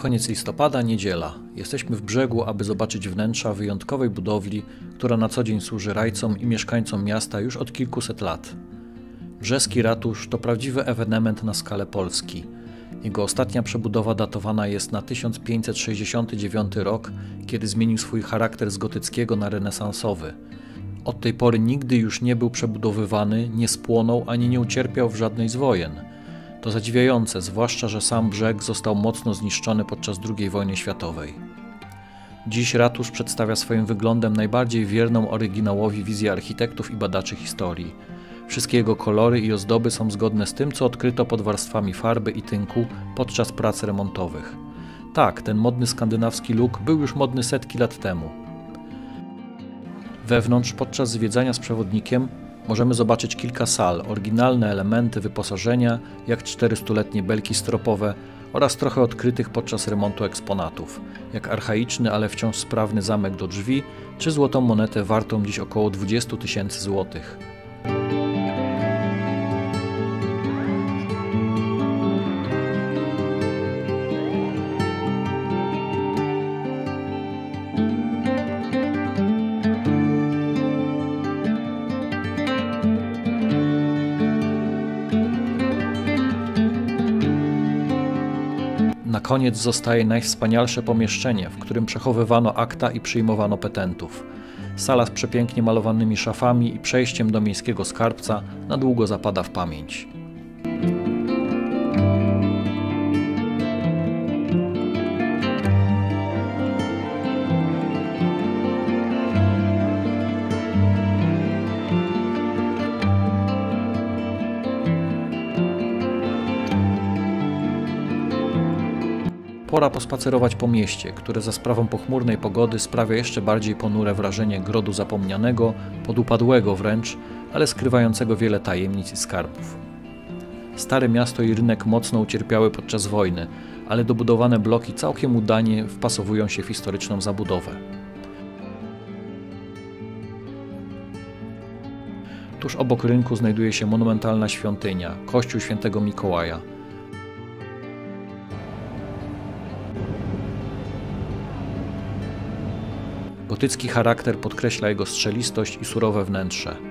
Koniec listopada, niedziela. Jesteśmy w brzegu, aby zobaczyć wnętrza wyjątkowej budowli, która na co dzień służy rajcom i mieszkańcom miasta już od kilkuset lat. Brzeski ratusz to prawdziwy ewenement na skalę Polski. Jego ostatnia przebudowa datowana jest na 1569 rok, kiedy zmienił swój charakter z gotyckiego na renesansowy. Od tej pory nigdy już nie był przebudowywany, nie spłonął ani nie ucierpiał w żadnej z wojen – to zadziwiające, zwłaszcza, że sam brzeg został mocno zniszczony podczas II wojny światowej. Dziś ratusz przedstawia swoim wyglądem najbardziej wierną oryginałowi wizję architektów i badaczy historii. Wszystkie jego kolory i ozdoby są zgodne z tym, co odkryto pod warstwami farby i tynku podczas prac remontowych. Tak, ten modny skandynawski look był już modny setki lat temu. Wewnątrz, podczas zwiedzania z przewodnikiem, możemy zobaczyć kilka sal, oryginalne elementy wyposażenia, jak 400-letnie belki stropowe oraz trochę odkrytych podczas remontu eksponatów, jak archaiczny, ale wciąż sprawny zamek do drzwi, czy złotą monetę wartą dziś około 20 tysięcy złotych. Koniec zostaje najwspanialsze pomieszczenie, w którym przechowywano akta i przyjmowano petentów. Sala z przepięknie malowanymi szafami i przejściem do miejskiego skarbca na długo zapada w pamięć. Pora pospacerować po mieście, które za sprawą pochmurnej pogody sprawia jeszcze bardziej ponure wrażenie grodu zapomnianego, podupadłego wręcz, ale skrywającego wiele tajemnic i skarbów. Stare miasto i rynek mocno ucierpiały podczas wojny, ale dobudowane bloki całkiem udanie wpasowują się w historyczną zabudowę. Tuż obok rynku znajduje się monumentalna świątynia, kościół świętego Mikołaja – Gotycki charakter podkreśla jego strzelistość i surowe wnętrze.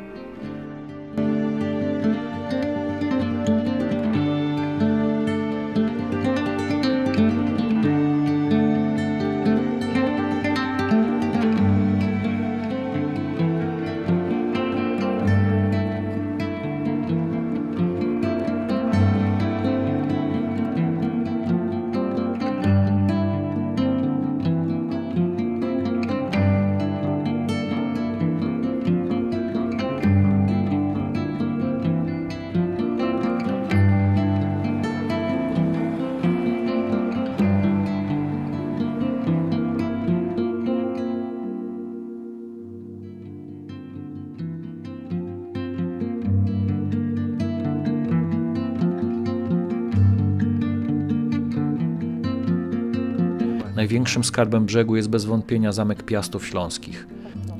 Największym skarbem brzegu jest bez wątpienia zamek Piastów Śląskich.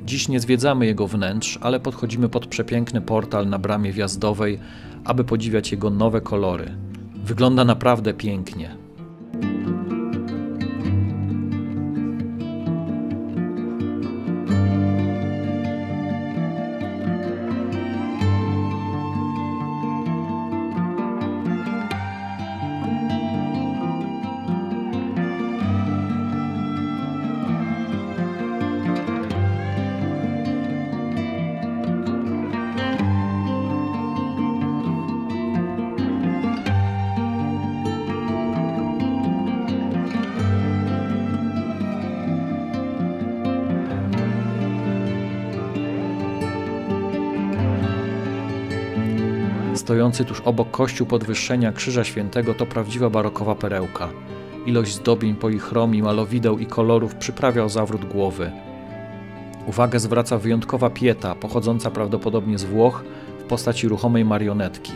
Dziś nie zwiedzamy jego wnętrz, ale podchodzimy pod przepiękny portal na bramie wjazdowej, aby podziwiać jego nowe kolory. Wygląda naprawdę pięknie. Stojący tuż obok kościół podwyższenia Krzyża Świętego to prawdziwa barokowa perełka. Ilość zdobień, polichromii, malowideł i kolorów przyprawiał zawrót głowy. Uwagę zwraca wyjątkowa pieta, pochodząca prawdopodobnie z Włoch, w postaci ruchomej marionetki.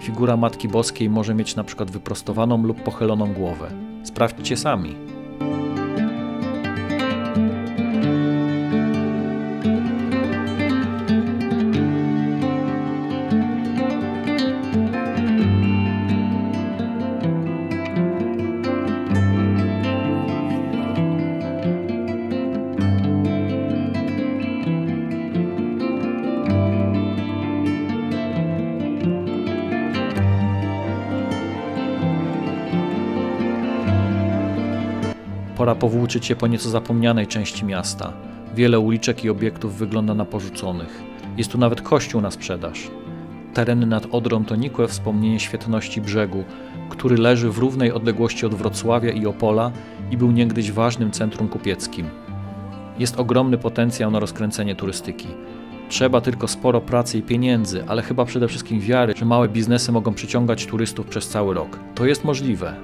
Figura Matki Boskiej może mieć przykład wyprostowaną lub pochyloną głowę. Sprawdźcie sami. Pora powłóczyć się po nieco zapomnianej części miasta. Wiele uliczek i obiektów wygląda na porzuconych. Jest tu nawet kościół na sprzedaż. Tereny nad Odrą to nikłe wspomnienie świetności brzegu, który leży w równej odległości od Wrocławia i Opola i był niegdyś ważnym centrum kupieckim. Jest ogromny potencjał na rozkręcenie turystyki. Trzeba tylko sporo pracy i pieniędzy, ale chyba przede wszystkim wiary, że małe biznesy mogą przyciągać turystów przez cały rok. To jest możliwe.